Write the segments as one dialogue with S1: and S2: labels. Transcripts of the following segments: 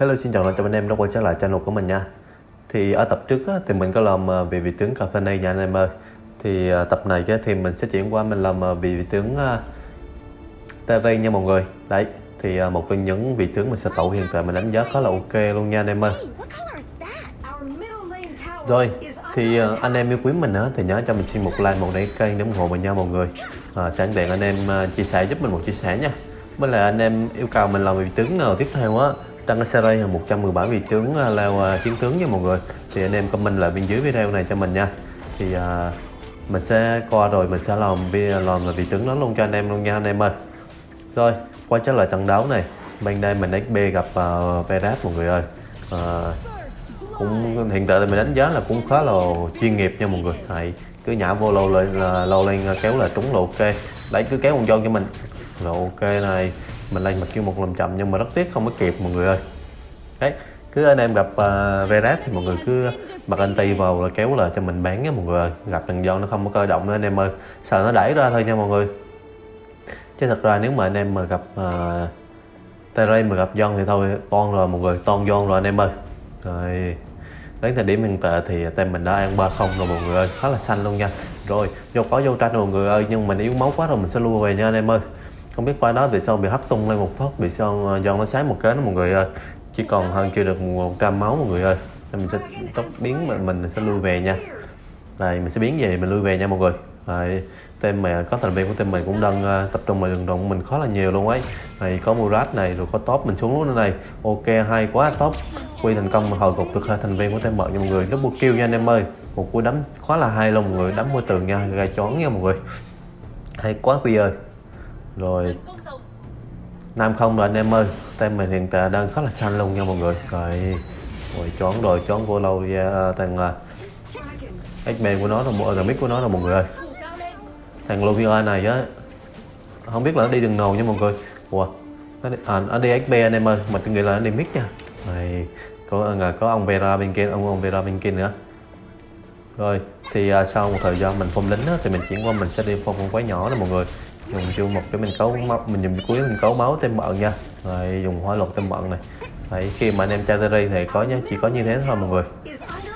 S1: Hello xin chào tất cả anh em đã quay trở lại channel của mình nha. Thì ở tập trước á, thì mình có làm ờ, về vị tướng cà phê này nha anh em ơi. Thì ờ, tập này á, thì mình sẽ chuyển qua mình làm ờ, về vị tướng Terry nha mọi người. Đấy thì một trong những vị tướng mình sẽ tẩu hiện tại mình đánh giá khá là ok luôn nha anh em ơi. Rồi thì anh em yêu quý mình á, thì nhớ cho mình xin một like một đăng kênh để ủng hộ mình nha mọi người. À, Sẵn tiện anh em chia sẻ giúp mình một chia sẻ nha. Mới là anh em yêu cầu mình làm vị tướng nào tiếp theo á Tăng cái 117 vị tướng à, leo à, chiến tướng nha mọi người. Thì anh em comment lại bên dưới video này cho mình nha. Thì à, mình sẽ qua rồi mình sẽ làm video làm vị tướng đó luôn cho anh em luôn nha anh em ơi. Rồi quay trở lại trận đấu này. Bên đây mình XB gặp uh, Vedat mọi người ơi. Uh, cũng hiện tại thì mình đánh giá là cũng khá là chuyên nghiệp nha mọi người. Đấy, cứ nhả vô lâu lên là lâu lên kéo là trúng là ok. Đấy cứ kéo con dâu cho mình. Rồi ok này mình lên mặt kêu một lần chậm nhưng mà rất tiếc không có kịp mọi người ơi. Đấy cứ anh em gặp à, uh, Verat thì mọi người cứ bật anti vào là kéo lời cho mình bán nha mọi người ơi. Gặp thằng do nó không có cơ động nữa anh em ơi. Sợ nó đẩy ra thôi nha mọi người. Chứ thật ra nếu mà anh em mà gặp uh, Terrain mà gặp John thì thôi toan rồi mọi người toan John rồi anh em ơi. Rồi đến thời điểm hiện tại thì tem mình đã ăn ba không rồi mọi người ơi. Khá là xanh luôn nha. Rồi vô có vô tranh rồi mọi người ơi nhưng mình yếu máu quá rồi mình sẽ lui về nha anh em ơi không biết qua đó vì sao bị hất tung lên một phát bị sao ờ, do nó sáng một cái đó mọi người ơi. Chỉ còn hơn chưa được 100 máu mọi người ơi. Nên mình sẽ tốc biến mà mình sẽ lui về nha. Này mình sẽ biến về mình lui về nha mọi người. Rồi tem mẹ có thành viên của team mình cũng đang uh, tập trung vào đường rộng mình khá là nhiều luôn ấy. Này có Murat này rồi có top mình xuống luôn này. Ok hay quá top. Quy thành công hồi phục được hai thành viên của team mở nha mọi người. Double kill nha anh em ơi. Một cú đấm khá là hay luôn mọi người. Đấm môi tường nha gai chón nha mọi người. Hay quá quy ơi rồi. Nam không rồi anh em ơi. Tay mình hiện tại đang khá là xanh luôn nha mọi người. Rồi. Rồi chón rồi chón vô lâu ra à, thằng à, uh, XB của nó là một à, mic của nó là mọi người ơi. Thằng Lovia này á Không biết là nó đi đường nào nha mọi người. Ủa nó đi, à, nó đi XB anh em ơi Mà tôi nghĩ là nó đi mic nha. Rồi có, có ông Vera bên kia ông ông Vera bên kia nữa. Rồi thì uh, sau một thời gian mình phong lính á, thì mình chuyển qua mình sẽ đi phong con quái nhỏ nè mọi người dùng chiêu một cái mình cấu máu mình dùng cuối mình cấu máu thêm bận nha. Rồi dùng hóa lục thêm bận này. Đấy, khi mà anh em Chattery thì có nhá chỉ có như thế thôi mọi người.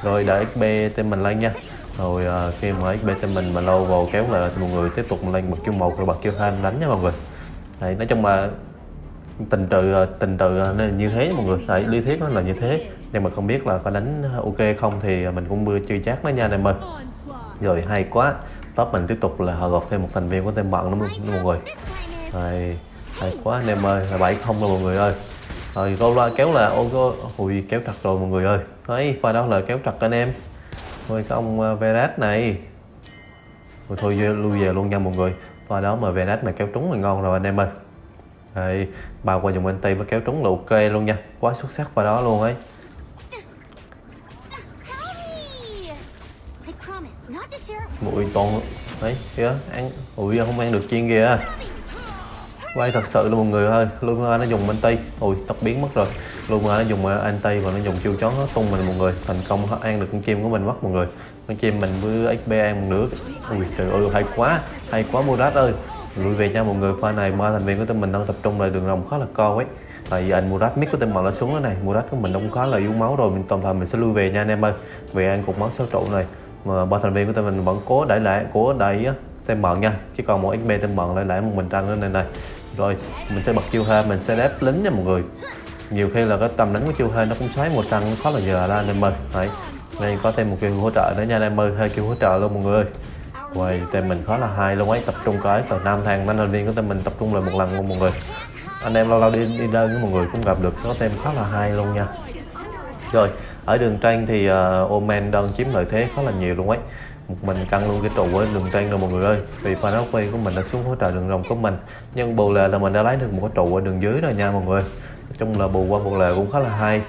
S1: Rồi đợi XP tên mình lên nha. Rồi uh, khi mà XP tên mình mà lâu vào kéo lại thì mọi người tiếp tục lên bật kêu một rồi bật kêu hai đánh nha mọi người. Đấy, nói chung là tình trừ ờ, tình trừ nó như thế mọi người. Đấy, lý thuyết nó là như thế. Nhưng mà không biết là có đánh ok không thì mình cũng chưa chắc nó nha anh em ơi. Rồi hay quá top mình tiếp tục là họ gộp thêm một thành viên của tên bận không? Mọi người rồi. Hay quá anh em ơi. Là bảy không rồi mọi người ơi. Rồi Gola kéo là ô hùi kéo chặt rồi mọi người ơi. Đấy pha đó là kéo chặt anh em. Rồi cái ông ờ, uh, Verat này. Rồi thôi lui về luôn nha mọi người. Pha đó mà Verat mà kéo trúng là ngon rồi anh em ơi. Đây bao qua dùng anh tây với kéo trúng là ok luôn nha. Quá xuất sắc pha đó luôn ấy. Ui, toàn đấy kìa, ăn. Ui, không ăn được chiên kìa quay thật sự là một người ơi Luma nó dùng bên tây. Ui, tóc biến mất rồi. Luma nó dùng à, anti và nó dùng chiêu chó nó tung mình một người. Thành công ăn được con chim của mình mất một người. Con chim mình với XP ăn một nửa. Ui, trời ơi, hay quá. Hay quá, Murat ơi. Lùi về nha mọi người pha này ba thành viên của team mình đang tập trung lại đường rồng khá là co ấy. Tại vì anh Murat mít của team mình nó xuống đó này. Murat của mình cũng khá là yếu máu rồi. Mình tổng thời mình sẽ lui về nha, anh em ơi. Về ăn cục máu sáu trụ này mà ba thành viên của team mình vẫn cố đẩy lại, cố đẩy tem bận nha. Chứ còn một xp tem bận lại lại một mình trăng lên này này. Rồi, mình sẽ bật chiêu hơi mình sẽ đép lính nha mọi người. Nhiều khi là cái tầm đánh của chiêu hơi nó cũng xoáy một trăng khó là giờ ra nên mình đấy đây có thêm một kiểu hỗ trợ nữa nha em ơi hai kêu hỗ trợ luôn mọi người. Quay tem mình khá là hay luôn ấy, tập trung cái tờ năm thằng năm thành viên của tên mình tập trung lại một lần luôn mọi người. Anh em lâu lâu đi đi đơn với mọi người cũng gặp được, có tem khá là hay luôn nha. Rồi ở đường trang thì ờ, uh, Omen đang chiếm lợi thế khá là nhiều luôn ấy. Một mình căng luôn cái trụ ở đường trang rồi mọi người ơi. Vì fan áo quay của mình đã xuống hỗ trợ đường rồng của mình. Nhưng bù lề là mình đã lấy được một cái trụ ở đường dưới rồi nha mọi người. Nói chung là bù qua bù lề cũng khá là hay.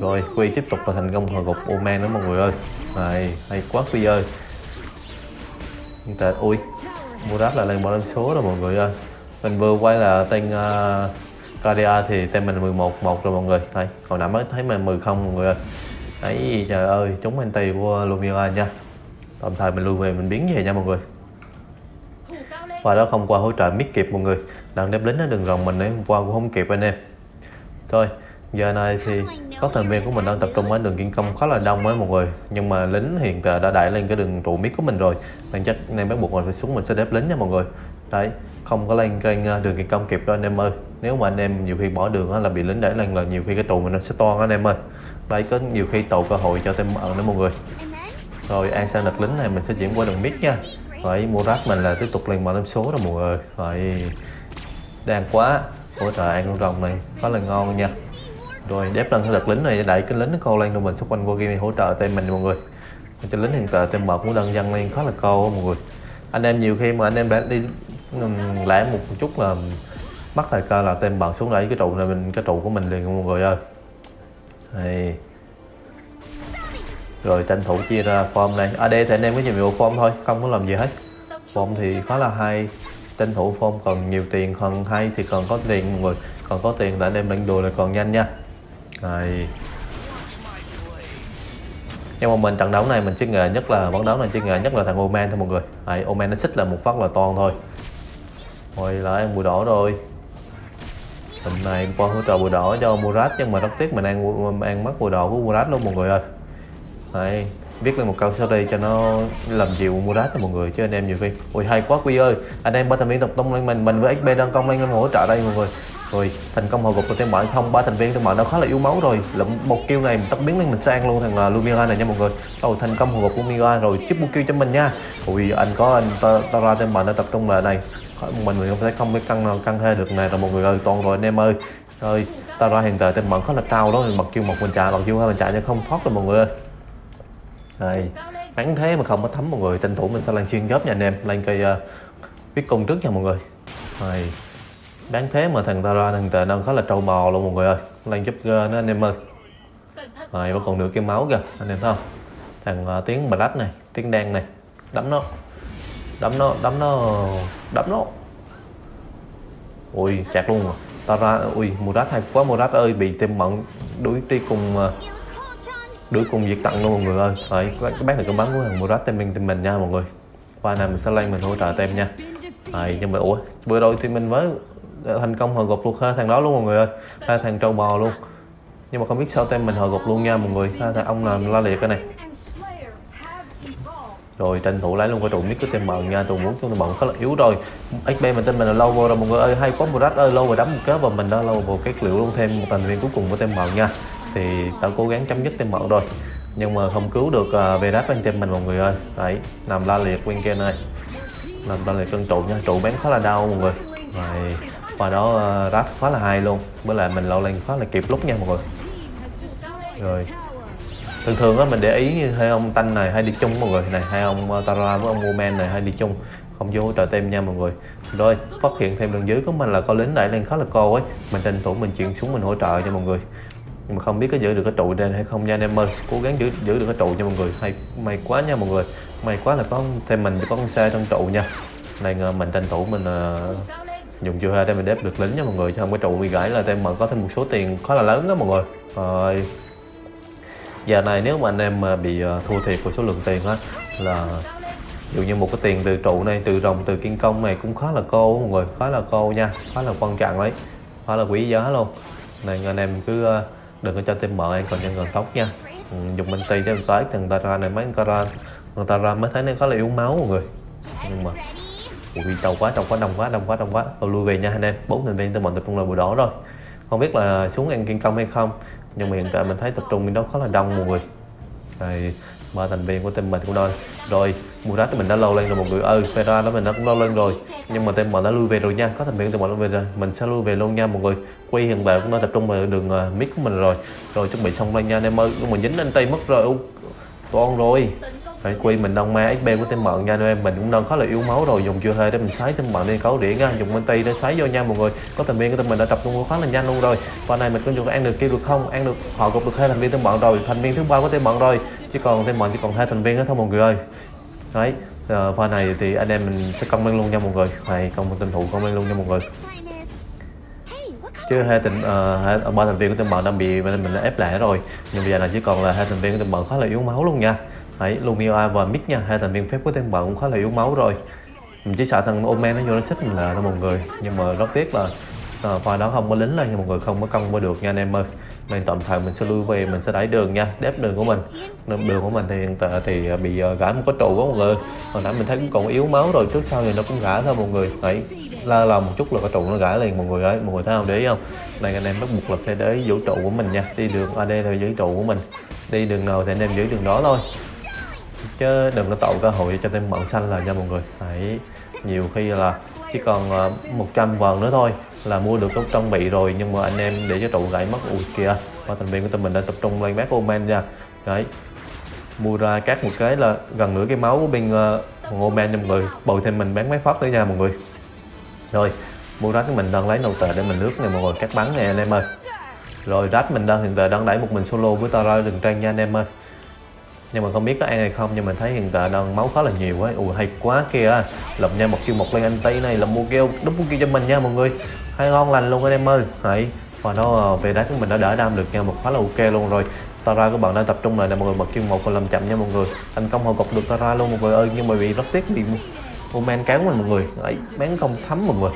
S1: Rồi quy tiếp tục là thành công hồi gục Omen nữa mọi người ơi. Này hay quá quy ơi. Hiện tại ui Murat là lên bỏ lên số rồi mọi người ơi. Mình vừa quay là tên ờ, uh, Cardia thì tên mình 11 1 rồi mọi người. Đây hồi nãy mới thấy mình 10 không mọi người ơi ấy, trời ơi, chúng anh tì của Lumia nha. Tạm thời mình lui về, mình biến về nha mọi người. Và đó không qua hỗ trợ miết kịp mọi người. Đang đếp lính ở đường rồng mình hôm qua cũng không kịp anh em. Thôi giờ này thì các thành viên của mình đang tập trung ở đường kiên công khá là đông ấy mọi người. Nhưng mà lính hiện tại đã đẩy lên cái đường trụ mít của mình rồi. Nên chắc nên bắt buộc mình phải xuống mình sẽ đép lính nha mọi người. Đấy, không có lên kênh ờ, đường kiên công kịp đâu anh em ơi. Nếu mà anh em nhiều khi bỏ đường là bị lính đẩy lên là nhiều khi cái trụ mình nó sẽ toan anh em ơi đây, có nhiều khi tạo cơ hội cho team bạn nữa mọi người. Rồi, an sang lật lính này, mình sẽ chuyển qua đường mid nha. Rồi mua rác mình là tiếp tục lên mở lên số rồi mọi người. Rồi đang quá. Ôi trời ăn con rồng này khá là ngon nha. Rồi, đép lên lật lính này, đẩy cái lính nó câu lên rồi mình sẽ quanh qua game hỗ trợ tên mình mọi người. Cho lính hiện tại tên mật cũng đang dâng lên khá là câu mọi người. Anh em nhiều khi mà anh em đã đi lẻ một chút là mất thời cơ là tên bạn xuống đẩy cái trụ này mình, cái trụ của mình liền mọi người ơi đây rồi tranh thủ chia ra form này AD thì anh em có nhiệm vụ form thôi không có làm gì hết. Form thì khá là hay. Tranh thủ form còn nhiều tiền còn hay thì còn có tiền mọi người còn có tiền là anh em đánh đồ là còn nhanh nha. Đây. nhưng mà mình trận đấu này mình chuyên nghề nhất là bóng đấu này chuyên nghề nhất là thằng Omen thôi mọi người. Đấy, Omen nó xích là một phát là toàn thôi. Rồi lại em bùi đỏ rồi. Hôm nay em qua hỗ trợ bùi đỏ cho Murat nhưng mà rất tiếc mình ăn ăn mất bùi đỏ của Murat luôn mọi người ơi. Đấy, viết lên một câu sau đây cho nó làm dịu Murat cho mọi người chứ anh em nhiều khi ôi hay quá Quy ơi anh em ba thành viên tập trung lên mình mình với XP đang công lên hỗ trợ đây mọi người rồi thành công hồi phục của tên bạn không ba thành viên team bạn đã khá là yếu máu rồi. Lụm một kêu này mình tắt biến lên mình sang luôn thằng à, Lumira này nha mọi người. Rồi thành công hồi phục của Mira rồi chip một kêu cho mình nha. Ui anh có anh ta, ta ra tên bạn đã tập trung vào này. Mình mình không thể không biết căng nào căng hê được này rồi mọi người ơi toàn rồi anh em ơi. Ơi ta ra hiện tại tên bạn khá là cao đó mặc kêu một mình chạy mặc kêu hai mình chạy nhưng không thoát được mọi người ơi. Đây bắn thế mà không có thấm mọi người tranh thủ mình sẽ lan xuyên góp nha anh em lan cây à, uh, biết cùng trước nha mọi người. Rồi đáng thế mà thằng ta ra thằng tệ đang khá là trâu bò luôn mọi người ơi. Lên giúp ờ, nữa anh em ơi. Rồi vẫn còn được cái máu kìa anh em thấy không? Thằng ờ, uh, tiếng black này tiếng đen này. Đấm nó. Đấm nó đấm nó đấm nó. Ui chặt luôn rồi. Ta ra ui Murat hay quá Murat ơi bị tem mận đuổi đi cùng uh, đuổi cùng diệt tận luôn mọi người ơi. Rồi cái bác này cái bắn của thằng Murat tem mình tem mình nha mọi người. Qua này mình sẽ lên mình hỗ trợ tem nha. Rồi nhưng mà ủa vừa rồi thì mình mới Ờ, thành công hồi gục luôn ha thằng đó luôn mọi người ơi. Ha thằng trâu bò luôn. Nhưng mà không biết sao tem mình hồi gục luôn nha mọi người. Ha thằng ông làm la liệt cái này. Rồi tranh thủ lấy luôn cái trụ nhất cái tem mận nha trụ muốn chúng bận khá là yếu rồi. Xp mình tên mình là lâu vô rồi mọi người ơi. Hay có một ơi lâu rồi đấm một cái và mình đã lâu vào cái liệu luôn thêm một thành viên cuối cùng của tem mận nha. Thì đã cố gắng chấm dứt tem mận rồi. Nhưng mà không cứu được uh, về đáp anh tem mình mọi người ơi. Đấy nằm la liệt quen kia này làm la liệt cân trụ nha trụ bén khá là đau mọi người. Rồi và đó uh, khá là hay luôn. Với lại mình lâu lên khá là kịp lúc nha mọi người. Rồi. Thường thường á mình để ý như hai ông tanh này hay đi chung mọi người. Này hai ông uh, tara với ông woman này hay đi chung. Không vô hỗ trợ tem nha mọi người. Rồi phát hiện thêm đường dưới của mình là có lính đẩy lên khá là cô ấy. Mình tranh thủ mình chuyển xuống mình hỗ trợ cho mọi người. Nhưng mà không biết có giữ được cái trụ trên hay không nha anh em ơi. Cố gắng giữ giữ được cái trụ cho mọi người. Hay may quá nha mọi người. May quá là có thêm mình có con xe trong trụ nha. Này mình tranh thủ mình uh, dùng chưa để mình đếp được lính nha mọi người. Chứ không cái trụ bị gãy là tem mà có thêm một số tiền khá là lớn đó mọi người. Rồi. Giờ này nếu mà anh em mà bị ờ, thua thiệt về số lượng tiền á là dụ như một cái tiền từ trụ này từ rồng từ kiên công này cũng khá là cô mọi người. Khá là cô nha. Khá là quan trọng đấy. Khá là quý giá luôn. Này anh em cứ ờ, đừng có cho thêm mỡ em còn cho gần tóc nha. Ừ, dùng bên tây để tới thằng ta ra này mấy ta ra thằng ta ra mới thấy nó khá là yếu máu mọi người. Nhưng mà ui trâu quá trâu quá đông quá đông quá đông quá. Tôi lui về nha anh em. Bốn thành viên tôi bọn tập trung là buổi đó rồi. Không biết là xuống ăn kiên công hay không nhưng mà hiện tại mình thấy tập trung bên đó khá là đông mọi người. Rồi ba thành viên của team mình cũng đây rồi Murat thì mình đã lâu lên rồi một người ơi Ferra đó mình đã cũng lâu lên rồi. Nhưng mà team mình đã lui về rồi nha. Có thành viên team mình lui về rồi. Mình sẽ lui về luôn nha mọi người. Quay hiện tại cũng đã tập trung vào đường ờ, uh, mic của mình rồi. Rồi chuẩn bị xong lên nha anh em ơi. Nhưng mà dính anh tay mất rồi. Toàn rồi phải quy mình đông ma xp của tim mận nha anh em. Mình cũng đang khá là yếu máu rồi dùng chưa hơi để mình xoáy tim mận đi cấu điện nha dùng bên tay để xoáy vô nha mọi người. Có thành viên của tụi mình đã tập trung khá là nhanh luôn rồi. Và này mình có dùng ăn được kêu được không? Ăn được họ cũng được hai thành viên tim mận rồi thành viên thứ ba của tim mận rồi. Chỉ còn tim mận chỉ còn hai thành viên nữa thôi mọi người ơi. Đấy ờ, uh, pha này thì anh em mình sẽ công lên luôn nha mọi người. Này công tinh thủ công lên luôn nha mọi người. Chứ hai thành ờ, uh, ba thành viên của tim mận đã bị mình đã ép lại rồi. Nhưng bây giờ là chỉ còn là hai thành viên của tim mận khá là yếu máu luôn nha. Đấy, Lumia và Mick nha, hai thành viên phép của tên bạn cũng khá là yếu máu rồi. Mình chỉ sợ thằng Omen nó vô nó xích mình là nó một người Nhưng mà rất tiếc là à, pha đó không có lính lên nhưng mọi người không có công qua được nha anh em ơi. Nên tạm thời mình sẽ lui về mình sẽ đẩy đường nha. Đép đường của mình. Đường của mình thì hiện tại thì bị à, gã một cái trụ quá mọi người. Hồi nãy mình thấy cũng còn yếu máu rồi trước sau thì nó cũng gã thôi mọi người. Đấy la lòng một chút là cái trụ nó gã liền mọi người ấy mọi người thấy không? Để ý không? Này anh em bắt buộc là phải để vũ trụ của mình nha. Đi đường AD theo giữ trụ của mình. Đi đường nào thì anh em giữ đường đó thôi chứ đừng có tạo cơ hội cho tên mận xanh là nha mọi người hãy nhiều khi là chỉ còn ờ, 100 vần nữa thôi là mua được tốt trang bị rồi. Nhưng mà anh em để cho trụ gãy mất ui kìa và thành viên của tụi mình đã tập trung lên mát Omen nha. Đấy mua ra cắt một cái là gần nửa cái máu của bên uh, Omen nha mọi người. Bồi thêm mình bán máy phát nữa nha mọi người. Rồi mua rách mình đang lấy nâu tờ để mình nước này mọi người cắt bắn nè anh em ơi. Rồi rát mình đang hiện tại đang đẩy một mình solo với Tara rừng trang nha anh em ơi nhưng mà không biết có ăn hay không, nhưng mình thấy hiện tại đang máu khá là nhiều ấy. Ui, hay quá kia lập nha, một kêu một lên anh tây này là mua kêu đúng kêu cho mình nha, mọi người. Hay ngon lành luôn anh em ơi. Hãy và nó ờ, về đá chúng mình đã đỡ đam được nha, một khá là ok luôn rồi. Tara các bạn đang tập trung lại nè, mọi người. Bật kêu một còn làm chậm nha, mọi người. Thành công hồi cục được Tara luôn, mọi người ơi. Nhưng mà bị rất tiếc, bị Omen cán mình, mọi người. Ấy bán không thấm, mọi người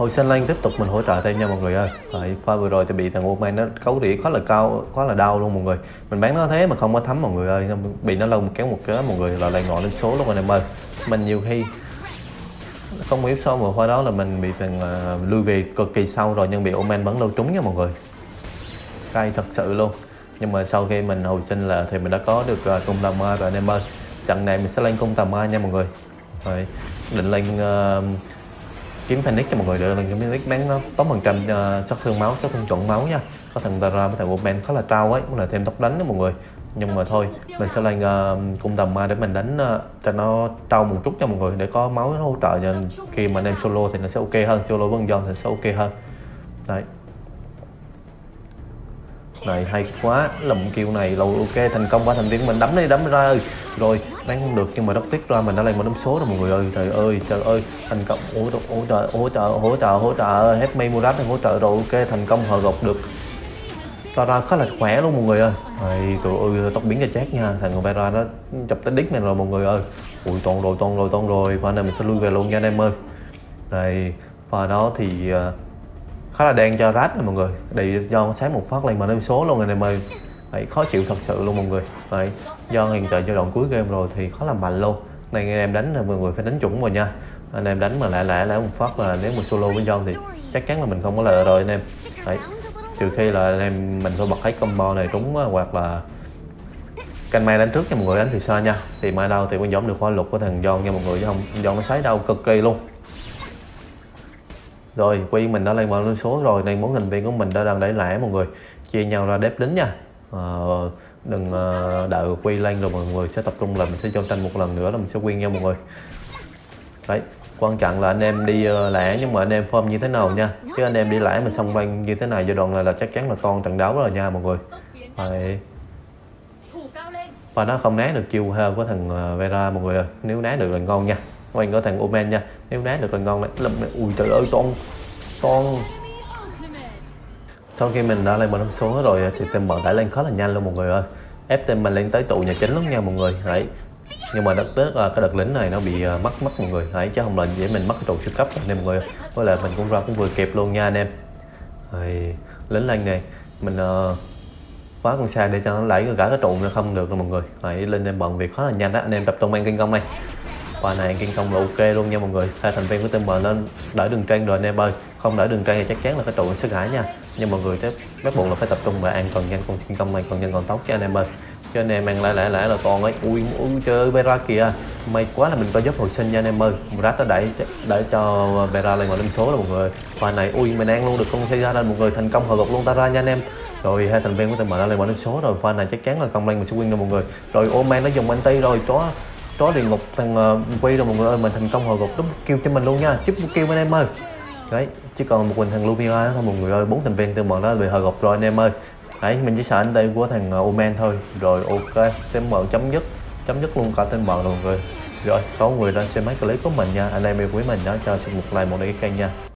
S1: hồi sinh lên tiếp tục mình hỗ trợ thêm nha mọi người ơi. Đấy, pha vừa rồi thì bị thằng Oman nó cấu rỉa khá là cao khá là đau luôn mọi người. Mình bán nó thế mà không có thấm mọi người ơi. Bị nó lâu kéo một cái mọi người là lại ngọn lên số luôn anh em ơi. Mình nhiều khi không biết sao mà khoa đó là mình bị thằng uh, lui về cực kỳ sâu rồi nhưng bị Oman bắn lâu trúng nha mọi người. Cay thật sự luôn. Nhưng mà sau khi mình hồi sinh là thì mình đã có được à, uh, cung tầm ma rồi anh em ơi. Trận này mình sẽ lên cung tầm ma nha mọi người. Rồi định lên uh, kiếm phoenix cho mọi người được là kiếm phoenix bán nó tốt phần trăm ờ, sát thương máu sát thương chuẩn máu nha. Có thằng Tara với thằng Omen khá là trao ấy cũng là thêm tốc đánh đó mọi người. Nhưng mà thôi mình sẽ lên uh, cung tầm ma để mình đánh uh, cho nó trâu một chút cho mọi người để có máu nó hỗ trợ cho khi mà anh em solo thì nó sẽ ok hơn solo vân dân thì sẽ ok hơn. Đấy. Này hay quá lầm kêu này lâu ok thành công quá thành viên mình đấm đi đấm ra ơi rồi đánh không được nhưng mà đốc tiết ra mình đã lên một đống số rồi mọi người ơi trời ơi trời ơi thành công hỗ trợ hỗ trợ hỗ trợ hỗ trợ hỗ trợ hết may mua hỗ trợ rồi ok thành công họ gọc được. Vera khá là khỏe luôn mọi người ơi. Ây, trời ơi tóc biến cho chát nha Thằng Vera nó chụp tới đít này rồi mọi người ơi. Ui toàn rồi toàn rồi toàn rồi Pha này mình sẽ lui về luôn nha anh em ơi. Đây pha đó thì à, khá là đen cho rát nè mọi người. Đây do sáng một phát lên mà nó số luôn anh em ơi. Đấy, khó chịu thật sự luôn mọi người. Đấy, do hiện tại giai đoạn cuối game rồi thì khó làm mạnh luôn. Này anh em đánh là mọi người phải đánh chuẩn rồi nha. Anh em đánh mà lẻ lẻ lẻ một phát là nếu mà solo với John thì chắc chắn là mình không có lợi rồi anh em. Đấy, trừ khi là anh em mình phải bật hết combo này trúng hoặc là canh mai đánh trước cho mọi người đánh từ xa nha. Thì mai đâu thì con giống được khoa lục của thằng John nha mọi người chứ không John nó sấy đâu cực kỳ luôn. Rồi quy mình đã lên vào số rồi nên muốn thành viên của mình đã đang đẩy lẻ mọi người. Chia nhau ra đếp lính nha. Ờ, đừng uh, đợi quay lên rồi mọi người sẽ tập trung là mình sẽ cho tranh một lần nữa là mình sẽ win nha mọi người. Đấy quan trọng là anh em đi uh, lẻ nhưng mà anh em form như thế nào nha. Chứ anh em đi lẻ mà xong banh như thế này giai đoạn này là chắc chắn là con trận đấu rồi nha mọi người. Đấy. và nó không né được chiêu hơn của thằng Vera mọi người ơi. Nếu né được là ngon nha. Quanh có thằng Omen nha. Nếu né được là ngon đấy. Lầm ui trời ơi con con sau khi mình đã lên một năm số rồi thì team bận đã lên khá là nhanh luôn mọi người ơi. Ép team mình lên tới trụ nhà chính luôn nha mọi người. Đấy. Nhưng mà đất tức là cái đợt lính này nó bị uh, mất mất mọi người. Đấy chứ không là dễ mình mất cái trụ siêu cấp anh em mọi người với lại mình cũng ra cũng vừa kịp luôn nha anh em. Đấy, lính lên này mình uh, phá con xe để cho nó đẩy cả cái trụ nó không được rồi mọi người. Đấy lên em bận việc khá là nhanh đó anh em tập trung ăn kinh công này. Qua này kinh công là ok luôn nha mọi người. Hai thành viên của team mình lên đỡ đường trang rồi anh em ơi. Không đỡ đường trang thì chắc chắn là cái trụ sẽ gãy nha nhưng mọi người bắt buộc là phải tập trung và ăn còn nhanh con kinh công mày còn nhanh còn tóc cho anh em ơi. Cho anh em ăn lại lại lại là còn ấy. Ui ui chơi ơi ra kìa. May quá là mình có giúp hồi sinh nha anh em ơi. Rát đã đẩy để cho Vera lên ngoài lên số là một người. Pha này ui mình ăn luôn được con xây ra nên một người thành công hồi gục luôn ta ra nha anh em. Rồi hai thành viên của team mở lên ngoài lên số rồi. Pha này chắc chắn là công lên mình sẽ win rồi mọi người. Rồi Oman nó dùng anti rồi. Chó chó địa ngục thằng ờ, uh, quay rồi mọi người ơi. Mình thành công hồi gục đúng kêu cho mình luôn nha. Chúc kêu anh em ơi đấy chỉ còn một mình thằng Lumia thôi mọi người ơi, bốn thành viên team bọn đó bị hợp gục rồi anh em ơi. Đấy, mình chỉ sợ anh đây của thằng ờ, Omen thôi. Rồi, ok, tên bờ chấm dứt chấm dứt luôn cả tên bọn rồi rồi. Rồi, có người ra xem mấy clip của mình nha. Anh em yêu quý mình đó cho xin một like, một cái kênh nha.